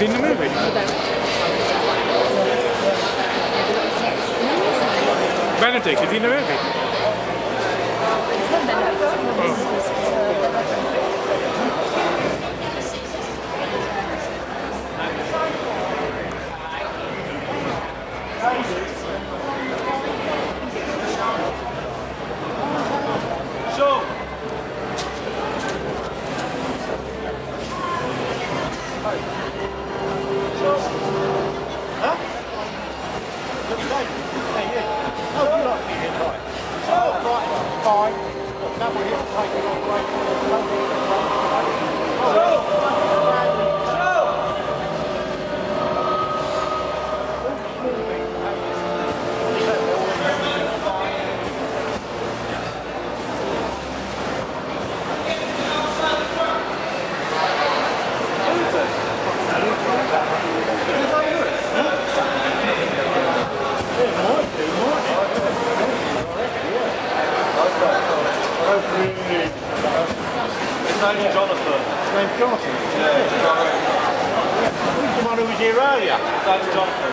He in the movie? Benedict, is in the movie? His name's Jonathan. name's Jonathan. Yeah, Who's the one who was here earlier? his name's Jonathan.